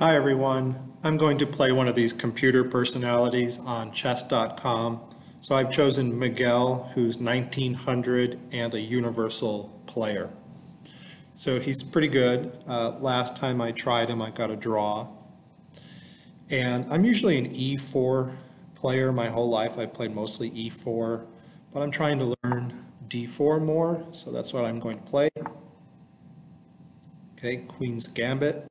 Hi, everyone. I'm going to play one of these computer personalities on chess.com. So I've chosen Miguel, who's 1900 and a universal player. So he's pretty good. Uh, last time I tried him, I got a draw. And I'm usually an E4 player my whole life. I played mostly E4, but I'm trying to learn D4 more, so that's what I'm going to play. Okay, Queen's Gambit.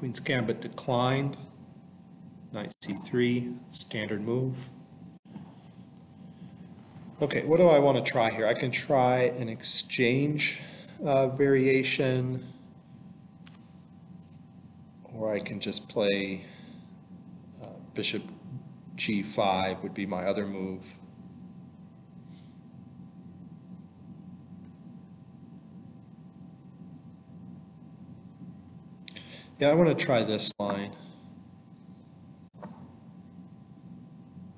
Queen's Gambit declined. Knight c3, standard move. Okay, what do I want to try here? I can try an exchange uh, variation, or I can just play uh, bishop g5 would be my other move. Yeah, I want to try this line.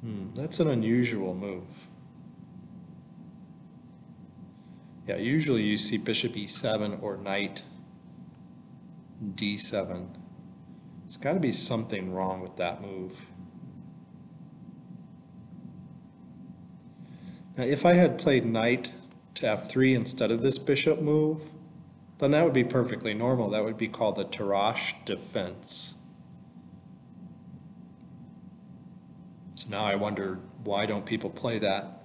Hmm, that's an unusual move. Yeah, usually you see bishop e7 or knight d7. There's got to be something wrong with that move. Now, if I had played knight to f3 instead of this bishop move, then that would be perfectly normal. That would be called a Tarrasch defense. So now I wonder, why don't people play that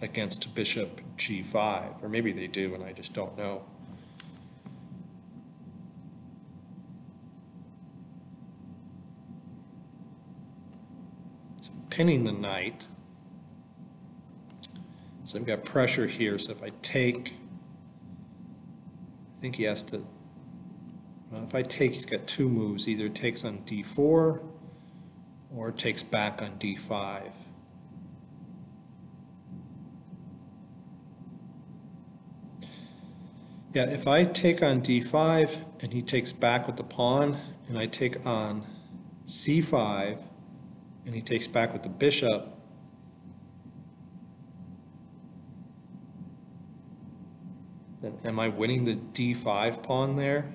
against bishop g5? Or maybe they do and I just don't know. So pinning the knight. So I've got pressure here, so if I take I think he has to, well, if I take, he's got two moves, either takes on d4 or takes back on d5. Yeah, if I take on d5 and he takes back with the pawn, and I take on c5 and he takes back with the bishop, Then am I winning the d5 pawn there?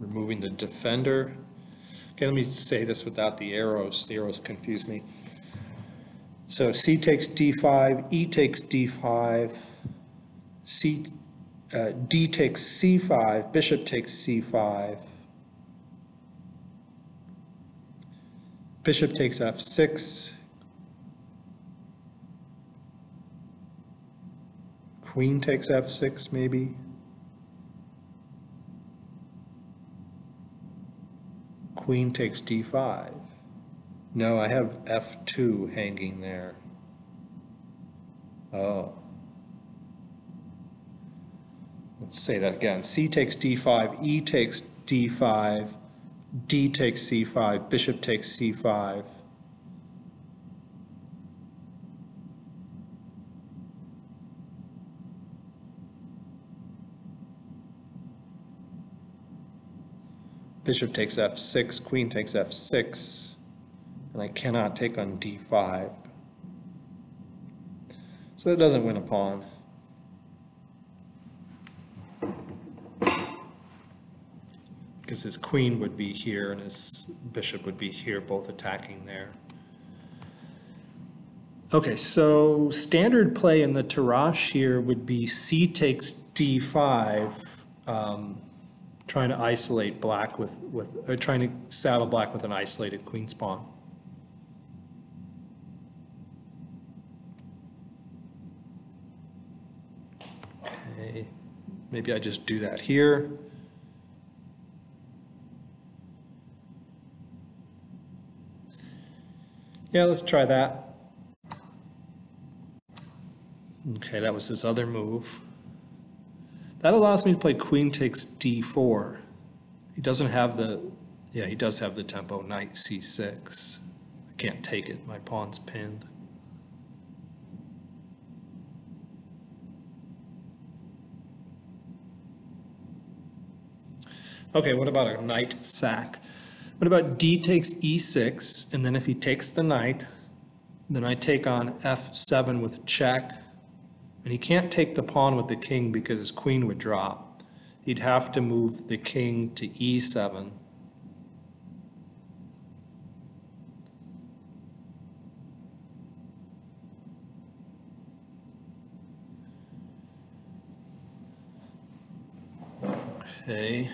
Removing the defender. Okay, let me say this without the arrows. The arrows confuse me. So c takes d5, e takes d5, c, uh, d takes c5, bishop takes c5, bishop takes f6, Queen takes f6 maybe. Queen takes d5. No, I have f2 hanging there. Oh. Let's say that again. c takes d5, e takes d5, d takes c5, bishop takes c5. Bishop takes f6, queen takes f6, and I cannot take on d5. So it doesn't win a pawn. Because his queen would be here and his bishop would be here, both attacking there. Okay, so standard play in the Tarrasch here would be c takes d5. Um, trying to isolate black with, with or trying to saddle black with an isolated queen's pawn. Okay, maybe I just do that here. Yeah, let's try that. Okay, that was his other move. That allows me to play queen takes d4. He doesn't have the, yeah, he does have the tempo, knight c6. I can't take it, my pawn's pinned. Okay, what about a knight sack? What about d takes e6, and then if he takes the knight, then I take on f7 with check, And he can't take the pawn with the king because his queen would drop. He'd have to move the king to e7. Okay.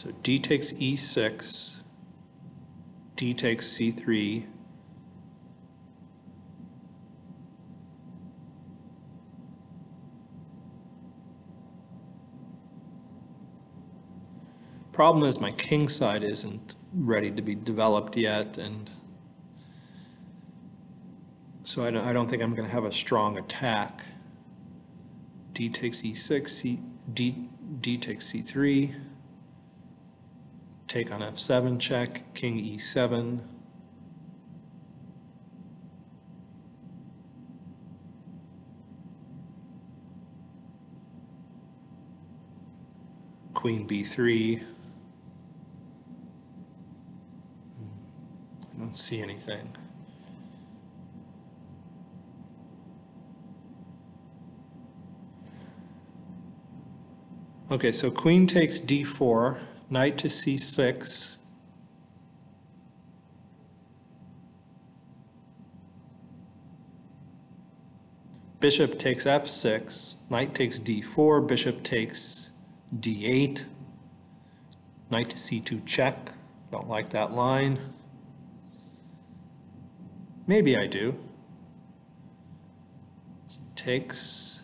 So d takes e6, d takes c3, Problem is my king side isn't ready to be developed yet and so I don't, I don't think I'm going to have a strong attack. d takes e6, c, d, d takes c3, take on f7 check, king e7. Queen b3. Hmm, I don't see anything. Okay, so queen takes d4, knight to c6. Bishop takes f6, knight takes d4, bishop takes d8, knight to c2 check. Don't like that line. Maybe I do. Takes,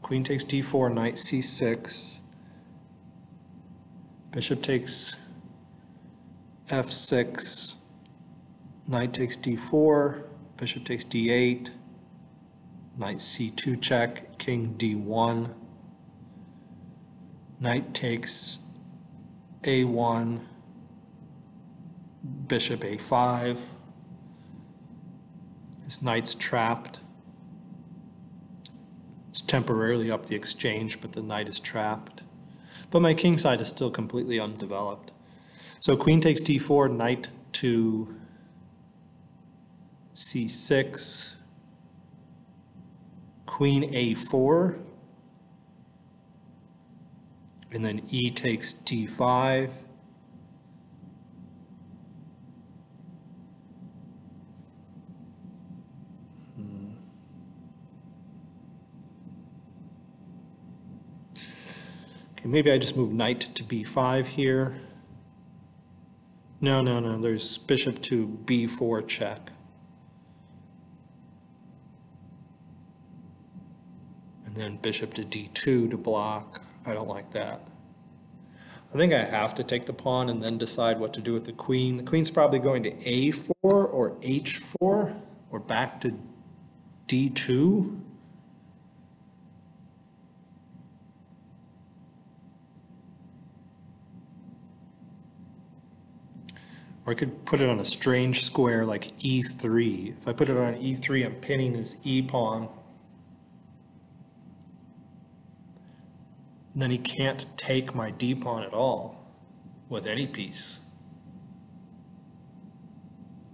queen takes d4, knight c6. Bishop takes f6, knight takes d4, bishop takes d8, knight c2 check, king d1, knight takes a1, bishop a5, his knight's trapped. It's temporarily up the exchange, but the knight is trapped. But my king side is still completely undeveloped. So queen takes d4, knight to c6, queen a4, and then e takes d5. Okay, maybe I just move knight to b5 here. No, no, no, there's bishop to b4 check. And then bishop to d2 to block. I don't like that. I think I have to take the pawn and then decide what to do with the queen. The queen's probably going to a4 or h4 or back to d2. Or I could put it on a strange square like e3. If I put it on e3, I'm pinning his e pawn. And then he can't take my d pawn at all with any piece.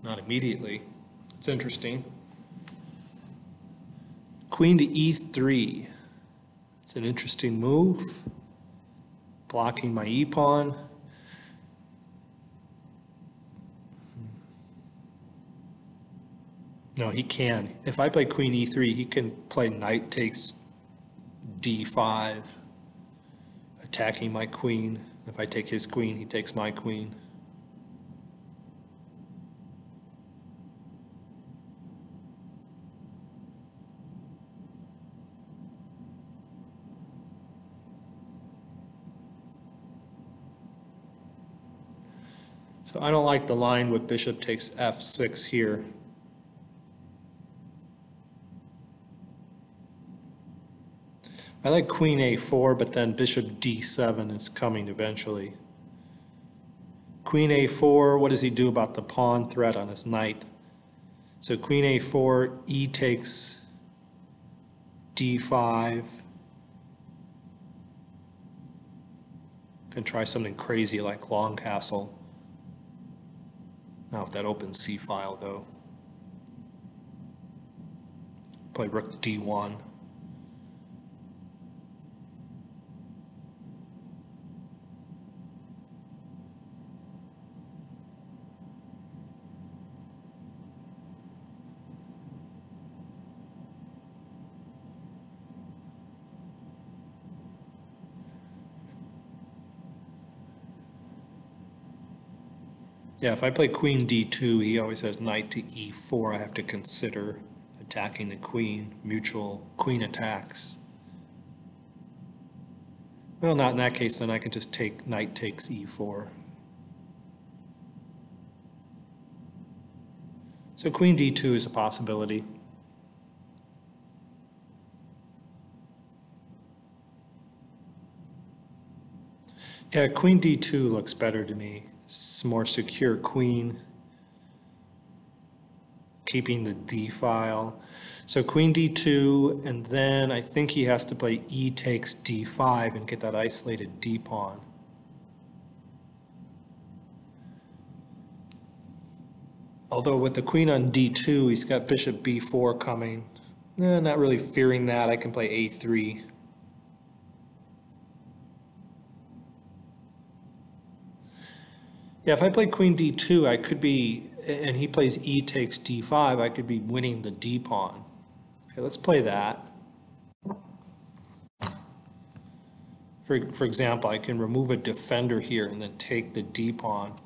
Not immediately. It's interesting. Queen to e3. It's an interesting move. Blocking my e pawn. No, he can. If I play queen e3, he can play knight takes d5, attacking my queen. If I take his queen, he takes my queen. So I don't like the line with bishop takes f6 here. I like queen a4, but then bishop d7 is coming eventually. Queen a4, what does he do about the pawn threat on his knight? So queen a4, e takes d5. Can try something crazy like long castle. Not with that open C file though. Play rook d1. Yeah, if I play queen d2, he always has knight to e4. I have to consider attacking the queen, mutual queen attacks. Well, not in that case, then I can just take knight takes e4. So queen d2 is a possibility. Yeah, queen d2 looks better to me more secure queen, keeping the d file. So queen d2, and then I think he has to play e takes d5 and get that isolated d pawn. Although with the queen on d2, he's got bishop b4 coming. Eh, not really fearing that. I can play a3. Yeah, if I play queen d2, I could be, and he plays e takes d5, I could be winning the d pawn. Okay, let's play that. For, for example, I can remove a defender here and then take the d pawn.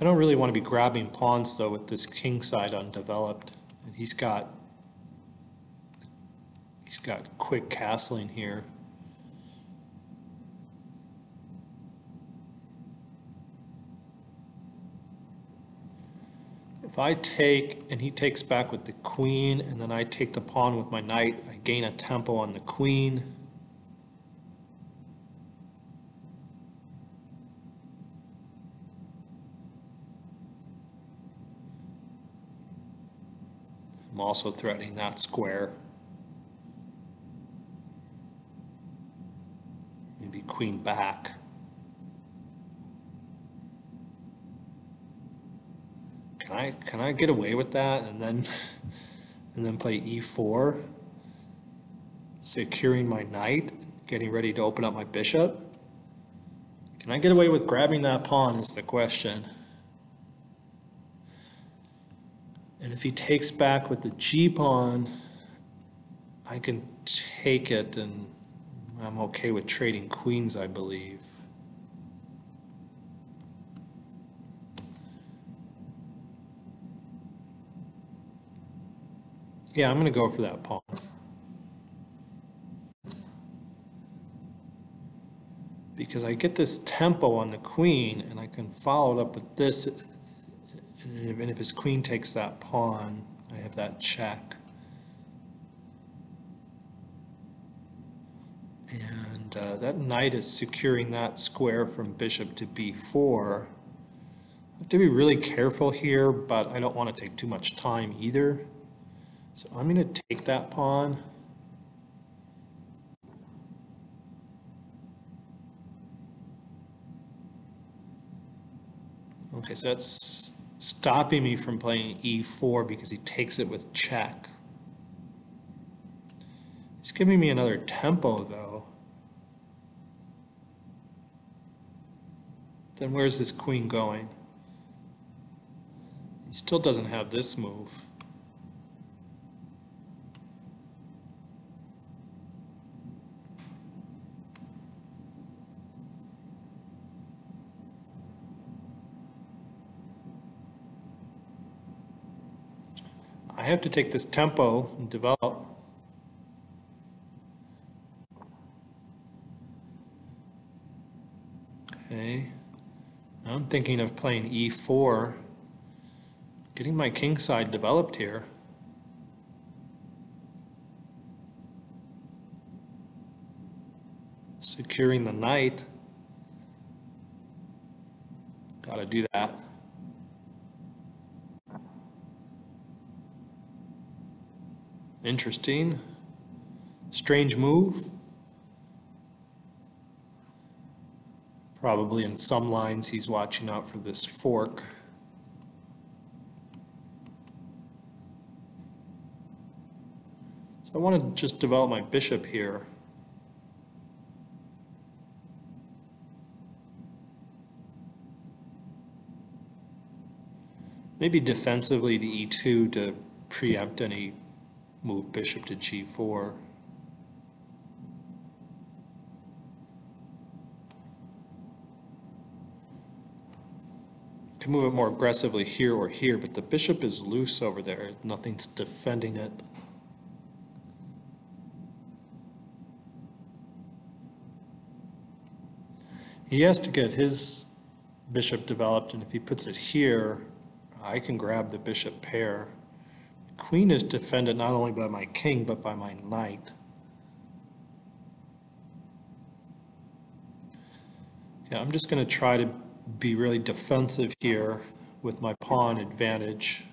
I don't really want to be grabbing pawns though with this king side undeveloped. And he's got he's got quick castling here. If I take and he takes back with the queen and then I take the pawn with my knight, I gain a tempo on the queen. I'm also threatening that square. Maybe queen back. Can I can I get away with that and then and then play e4 securing my knight getting ready to open up my bishop? Can I get away with grabbing that pawn is the question. And if he takes back with the g pawn I can take it and I'm okay with trading queens I believe Yeah, I'm going to go for that pawn. Because I get this tempo on the queen, and I can follow it up with this. And if his queen takes that pawn, I have that check. And uh, that knight is securing that square from bishop to b4. I have to be really careful here, but I don't want to take too much time either. So I'm going to take that pawn. Okay, so that's stopping me from playing e4 because he takes it with check. It's giving me another tempo though. Then where's this queen going? He still doesn't have this move. I have to take this tempo and develop. Okay, now I'm thinking of playing e4, getting my king side developed here. Securing the knight. Got to do that. Interesting. Strange move. Probably in some lines, he's watching out for this fork. So I want to just develop my bishop here. Maybe defensively to e2 to preempt any move bishop to g4. Can move it more aggressively here or here, but the bishop is loose over there. Nothing's defending it. He has to get his bishop developed, and if he puts it here, I can grab the bishop pair. Queen is defended not only by my king, but by my knight. Yeah, I'm just going to try to be really defensive here with my pawn advantage.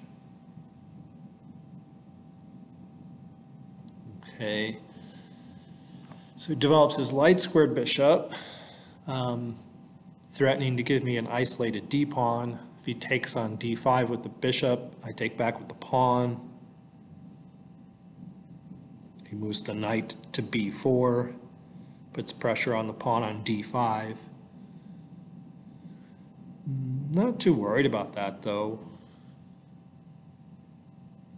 Okay. So he develops his light squared bishop, um, threatening to give me an isolated d-pawn. If he takes on d5 with the bishop, I take back with the pawn. He moves the knight to b4, puts pressure on the pawn on d5. Mm, not too worried about that, though.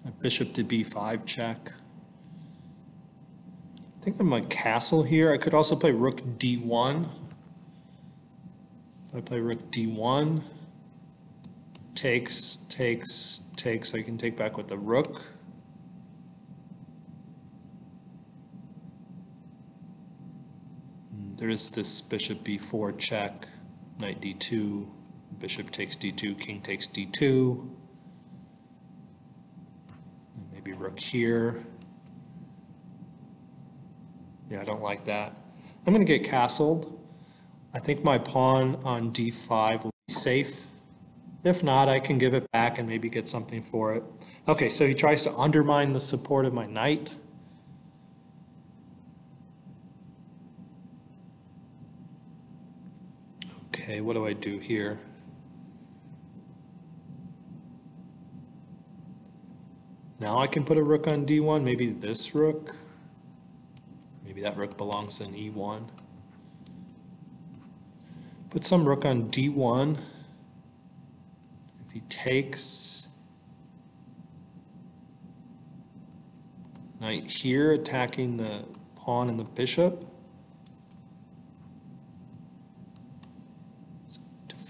A bishop to b5 check. I think I'm a castle here. I could also play rook d1. If I play rook d1, takes, takes, takes, I can take back with the rook. Hmm, there is this bishop b4 check, knight d2, bishop takes d2, king takes d2. Maybe rook here. Yeah, I don't like that. I'm going to get castled. I think my pawn on d5 will be safe. If not, I can give it back and maybe get something for it. Okay, so he tries to undermine the support of my knight. Okay, what do I do here? Now I can put a rook on d1, maybe this rook. Maybe that rook belongs in e1. Put some rook on d1. If he takes, knight here attacking the pawn and the bishop.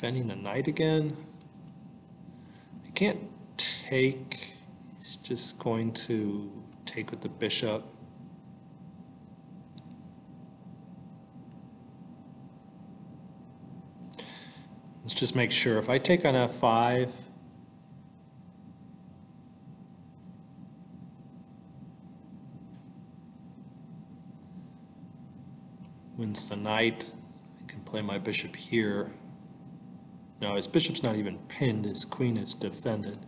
Defending the knight again. I can't take, he's just going to take with the bishop. Let's just make sure. If I take on f5, wins the knight, I can play my bishop here. Now his bishop's not even pinned, his queen is defended.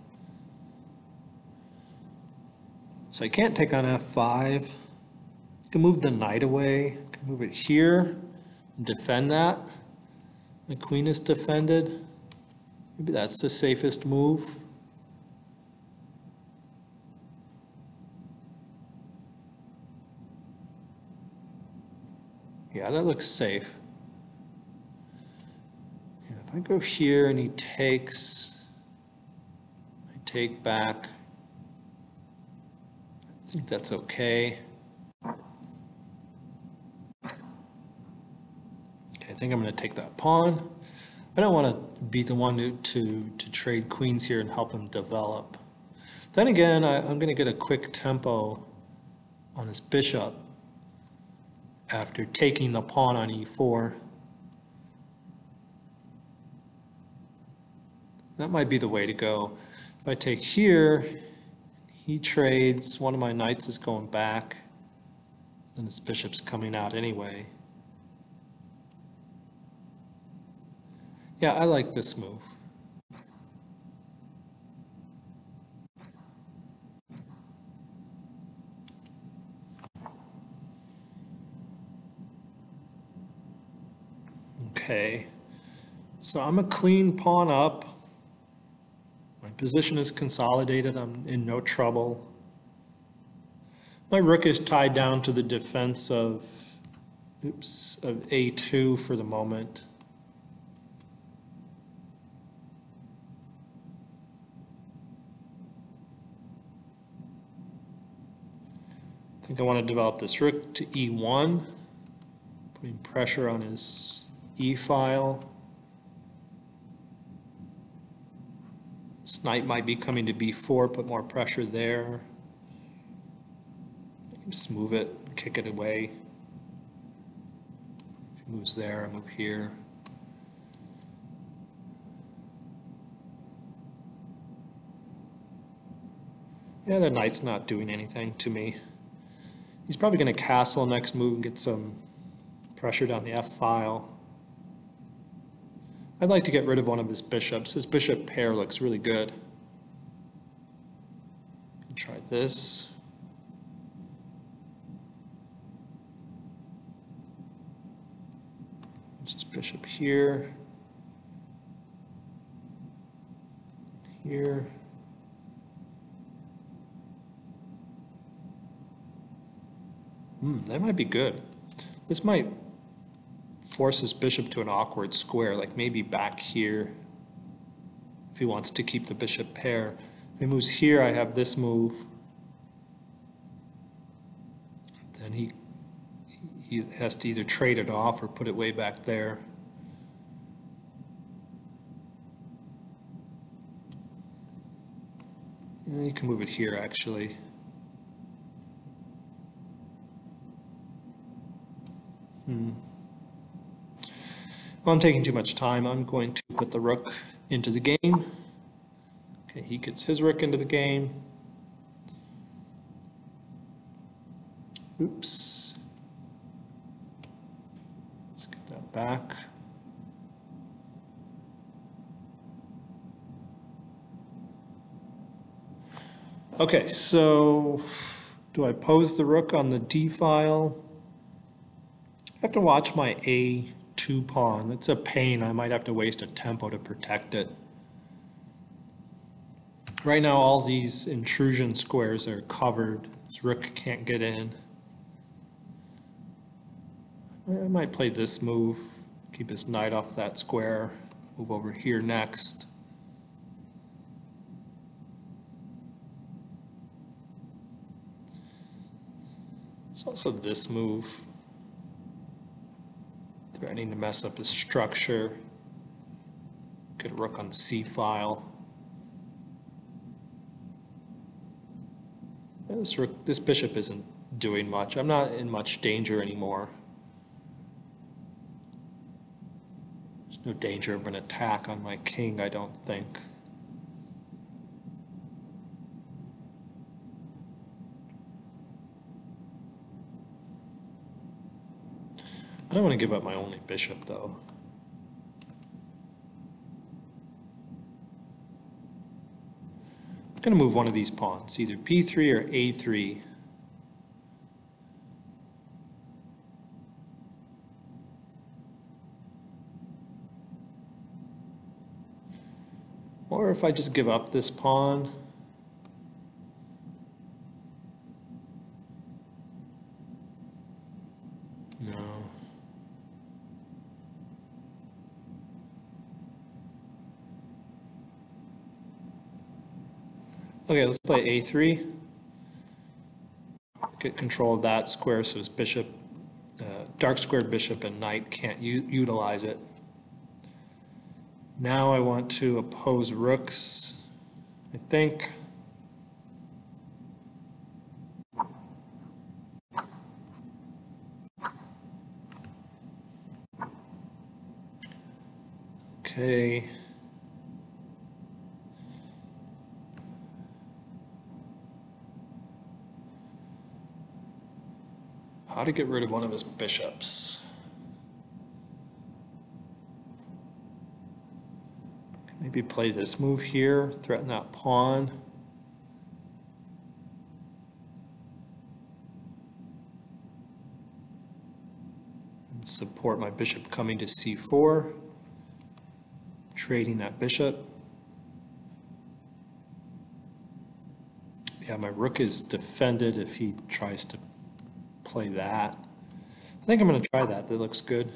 So I can't take on f5. I can move the knight away, can move it here and defend that. The queen is defended. Maybe that's the safest move. Yeah, that looks safe. I go here and he takes, I take back, I think that's okay. I think I'm going to take that pawn. I don't want to be the one to, to, to trade queens here and help him develop. Then again, I, I'm going to get a quick tempo on his bishop after taking the pawn on e4. That might be the way to go. If I take here, he trades, one of my knights is going back, and his bishop's coming out anyway. Yeah, I like this move. Okay, So I'm a clean pawn up. Position is consolidated. I'm in no trouble. My rook is tied down to the defense of, oops, of A2 for the moment. I think I want to develop this rook to E1, putting pressure on his E file. Knight might be coming to B4, put more pressure there. I can just move it, kick it away. If he moves there, I move here. Yeah, the knight's not doing anything to me. He's probably going to castle next move and get some pressure down the F file. I'd like to get rid of one of his bishops. His bishop pair looks really good. Try this. This is bishop here. Here. Hmm, that might be good. This might force his bishop to an awkward square, like maybe back here, if he wants to keep the bishop pair. If he moves here, I have this move. Then he, he has to either trade it off or put it way back there. you can move it here, actually. Hmm. I'm taking too much time. I'm going to put the rook into the game. Okay, he gets his rook into the game. Oops. Let's get that back. Okay, so do I pose the rook on the D file? I have to watch my A2 pawn. It's a pain. I might have to waste a tempo to protect it. Right now, all these intrusion squares are covered. This rook can't get in. I might play this move, keep his knight off that square, move over here next. It's also this move threatening to mess up his structure. Could rook on the C file. This, rook, this bishop isn't doing much. I'm not in much danger anymore. There's no danger of an attack on my king, I don't think. I don't want to give up my only bishop, though. I'm going to move one of these pawns, either b3 or a3. Or if I just give up this pawn, Okay, let's play a3. Get control of that square so his bishop, uh, dark square bishop and knight can't utilize it. Now I want to oppose rooks, I think. Okay. How to get rid of one of his bishops. Maybe play this move here, threaten that pawn. And support my bishop coming to c4. trading that bishop. Yeah, my rook is defended if he tries to play that. I think I'm going to try that. That looks good.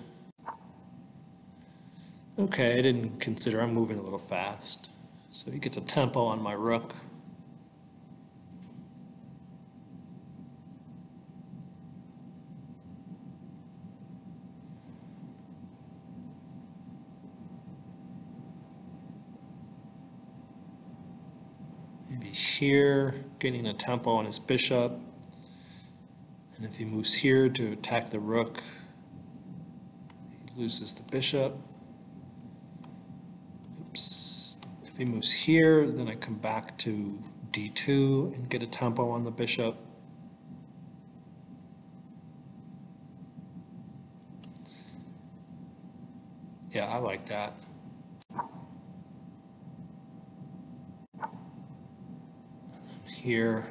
Okay, I didn't consider I'm moving a little fast. So he gets a tempo on my rook. Maybe here, getting a tempo on his bishop. And if he moves here to attack the rook, he loses the bishop. Oops. If he moves here, then I come back to d2 and get a tempo on the bishop. Yeah, I like that. Here.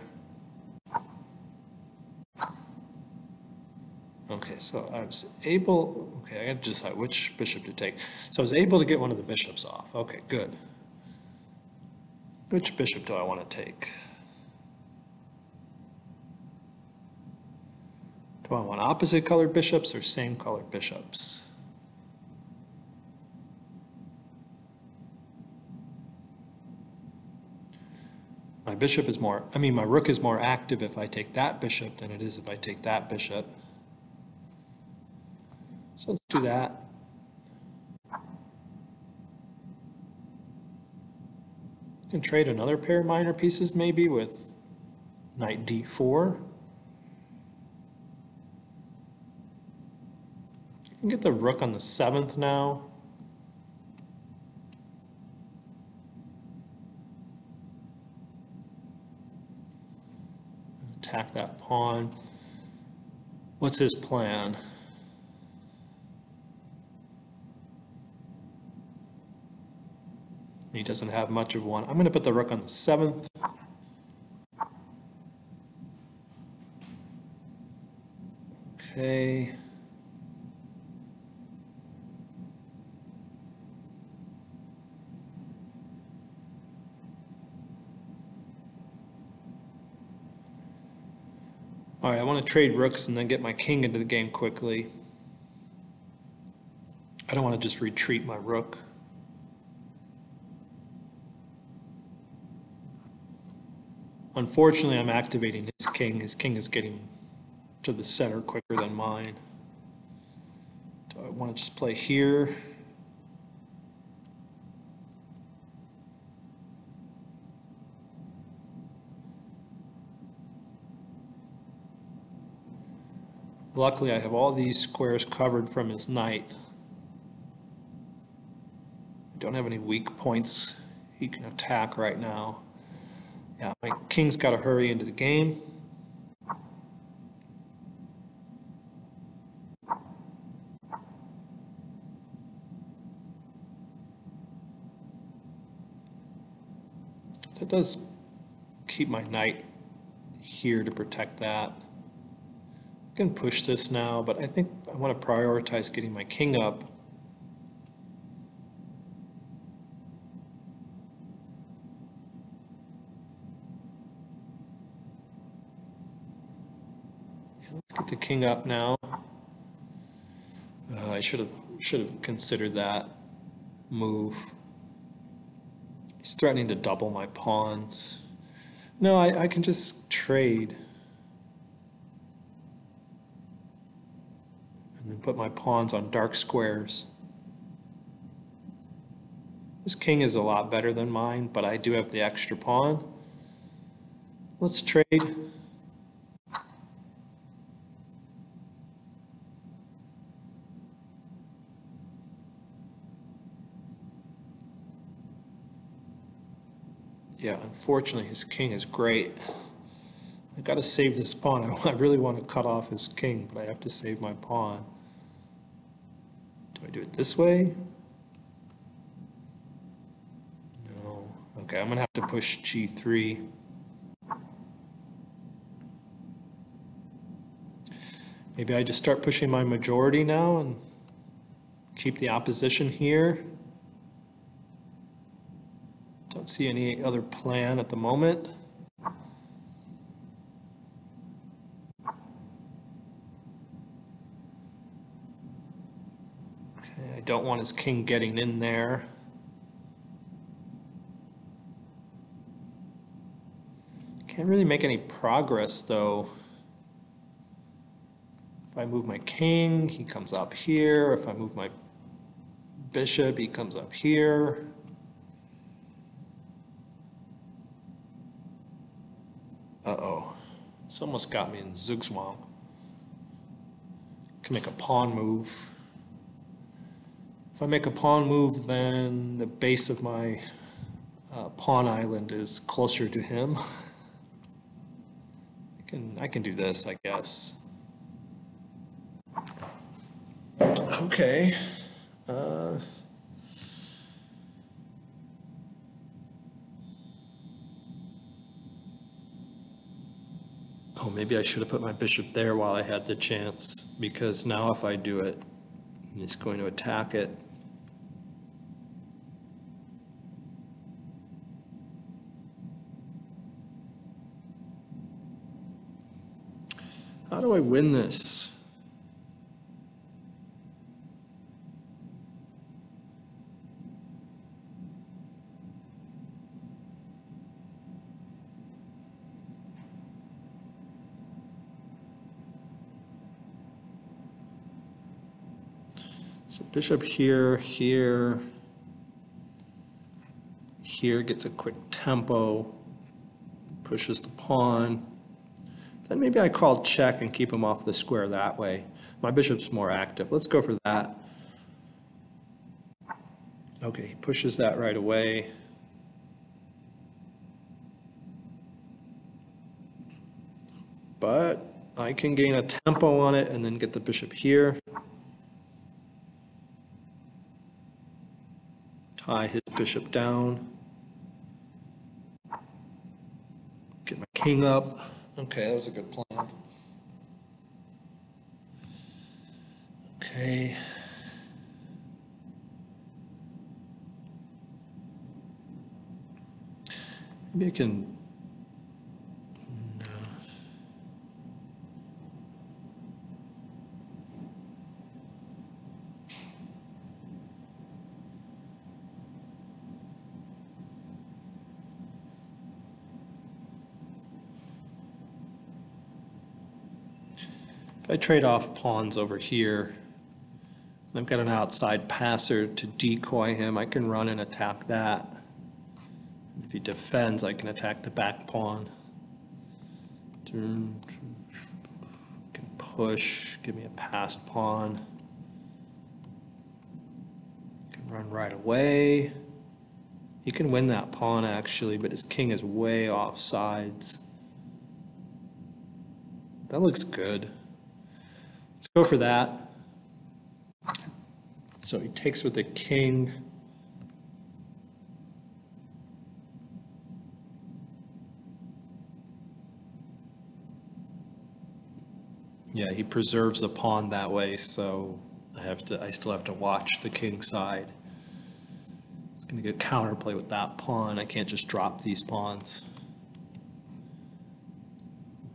Okay, so I was able, okay, I got to decide which bishop to take. So I was able to get one of the bishops off. Okay, good. Which bishop do I want to take? Do I want opposite colored bishops or same colored bishops? My bishop is more, I mean, my rook is more active if I take that bishop than it is if I take that bishop. So let's do that. can trade another pair of minor pieces maybe with knight d4. You can get the rook on the seventh now. Attack that pawn. What's his plan? He doesn't have much of one. I'm going to put the rook on the seventh. Okay. All right, I want to trade rooks and then get my king into the game quickly. I don't want to just retreat my rook. Unfortunately, I'm activating his king. His king is getting to the center quicker than mine. Do I want to just play here? Luckily, I have all these squares covered from his knight. I don't have any weak points he can attack right now. Yeah, my king's got to hurry into the game. That does keep my knight here to protect that. I can push this now, but I think I want to prioritize getting my king up Get the king up now. Uh, I should have should have considered that move. He's threatening to double my pawns. No, I, I can just trade. And then put my pawns on dark squares. This king is a lot better than mine, but I do have the extra pawn. Let's trade. Yeah, unfortunately, his king is great. I gotta save this pawn. I really want to cut off his king, but I have to save my pawn. Do I do it this way? No. Okay, I'm gonna have to push g3. Maybe I just start pushing my majority now and keep the opposition here. Don't see any other plan at the moment. Okay, I don't want his king getting in there. Can't really make any progress, though. If I move my king, he comes up here. If I move my bishop, he comes up here. Uh-oh. This almost got me in zugzwang. Can make a pawn move. If I make a pawn move, then the base of my uh, pawn island is closer to him. I can, I can do this, I guess. Okay. Uh, oh, maybe I should have put my bishop there while I had the chance, because now if I do it, he's going to attack it. How do I win this? So bishop here, here, here gets a quick tempo, pushes the pawn. Then maybe I call check and keep him off the square that way. My bishop's more active. Let's go for that. Okay, he pushes that right away. But I can gain a tempo on it and then get the bishop here. Tie his bishop down. Get my king up. Okay, that was a good plan. Okay. Maybe I can. No. If I trade off pawns over here, I've got an outside passer to decoy him, I can run and attack that. If he defends, I can attack the back pawn. Can push, give me a passed pawn. Can run right away. He can win that pawn actually, but his king is way off sides. That looks good. Go for that. So he takes with the king. Yeah, he preserves the pawn that way, so I have to, I still have to watch the king side. It's gonna get counterplay with that pawn. I can't just drop these pawns.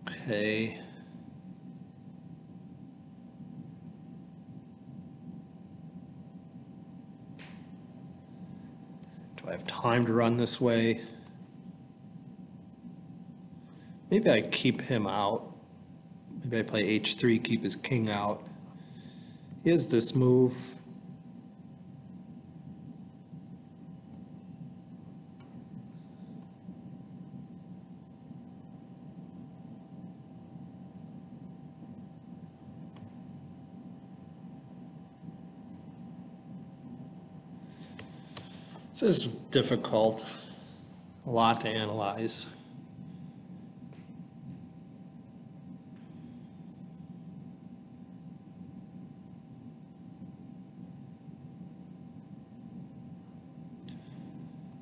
Okay. Do I have time to run this way? Maybe I keep him out. Maybe I play h3, keep his king out. He has this move. This is difficult, a lot to analyze.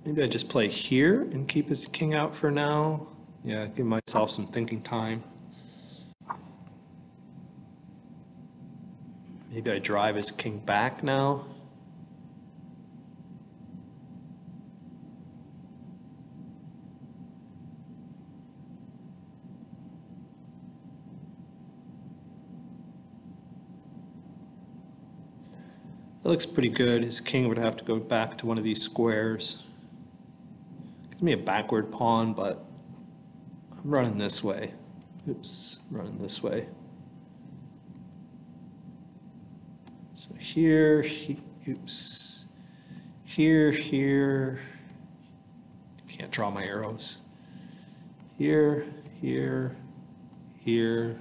Maybe I just play here and keep his king out for now. Yeah, give myself some thinking time. Maybe I drive his king back now. That looks pretty good. His king would have to go back to one of these squares. Gives me a backward pawn, but I'm running this way. Oops, running this way. So here, he, oops, here, here, can't draw my arrows. Here, here, here.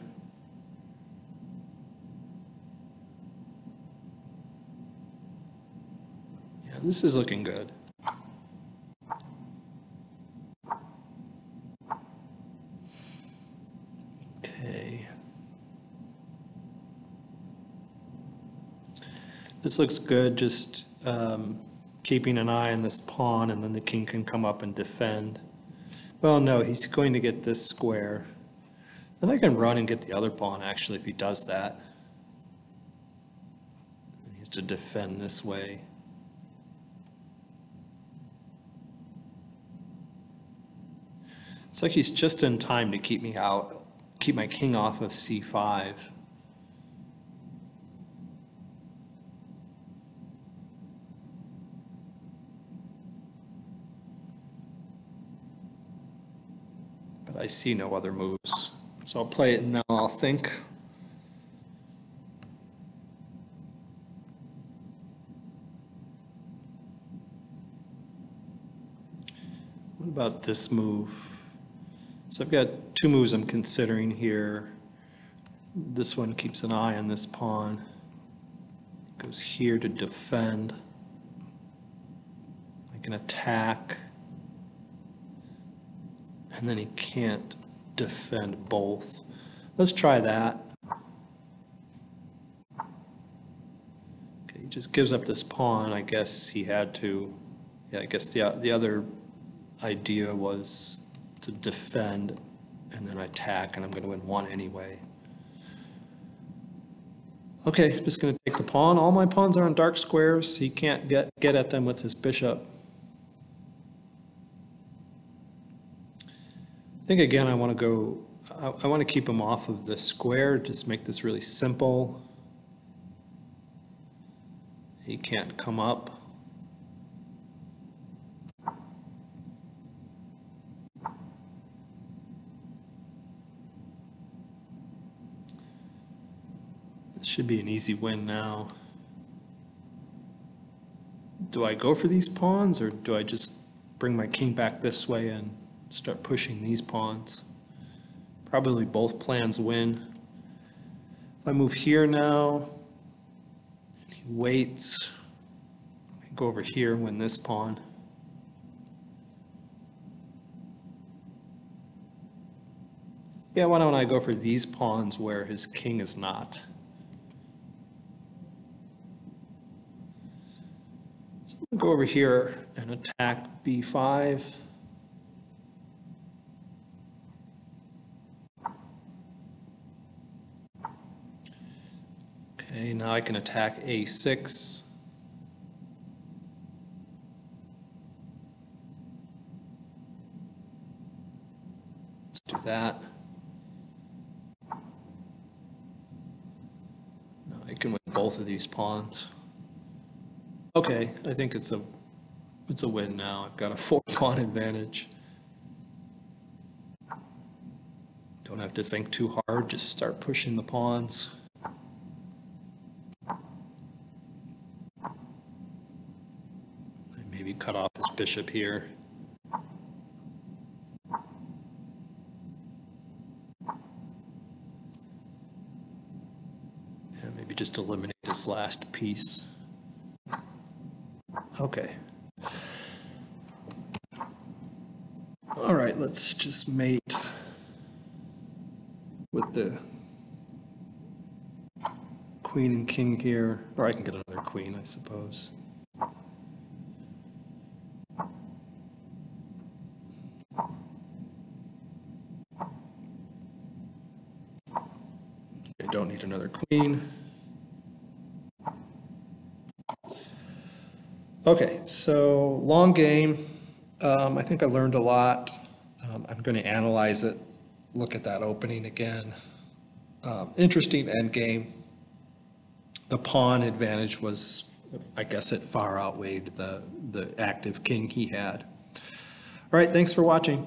This is looking good. Okay. This looks good, just um, keeping an eye on this pawn, and then the king can come up and defend. Well, no, he's going to get this square. Then I can run and get the other pawn, actually, if he does that. He has to defend this way. It's like he's just in time to keep me out, keep my king off of c5. But I see no other moves. So I'll play it and now I'll think. What about this move? So I've got two moves I'm considering here. This one keeps an eye on this pawn. Goes here to defend. I can attack. And then he can't defend both. Let's try that. Okay, he just gives up this pawn. I guess he had to. Yeah, I guess the the other idea was to defend and then attack, and I'm going to win one anyway. Okay, just going to take the pawn. All my pawns are on dark squares. He can't get, get at them with his bishop. I think again I want to go, I, I want to keep him off of the square, just make this really simple. He can't come up. This should be an easy win now. Do I go for these pawns or do I just bring my king back this way and start pushing these pawns? Probably both plans win. If I move here now, and he waits, I go over here and win this pawn. Yeah, why don't I go for these pawns where his king is not? So I'm gonna go over here and attack b5. Okay, now I can attack a6. Let's do that. Now I can win both of these pawns. Okay, I think it's a it's a win now. I've got a four pawn advantage. Don't have to think too hard, just start pushing the pawns. Maybe cut off his bishop here. Yeah, maybe just eliminate this last piece. Okay. All right, let's just mate with the queen and king here, or I can get another queen, I suppose. I don't need another queen. Okay, so long game. Um, I think I learned a lot. Um, I'm going to analyze it, look at that opening again. Um, interesting end game. The pawn advantage was I guess it far outweighed the, the active king he had. All right, thanks for watching.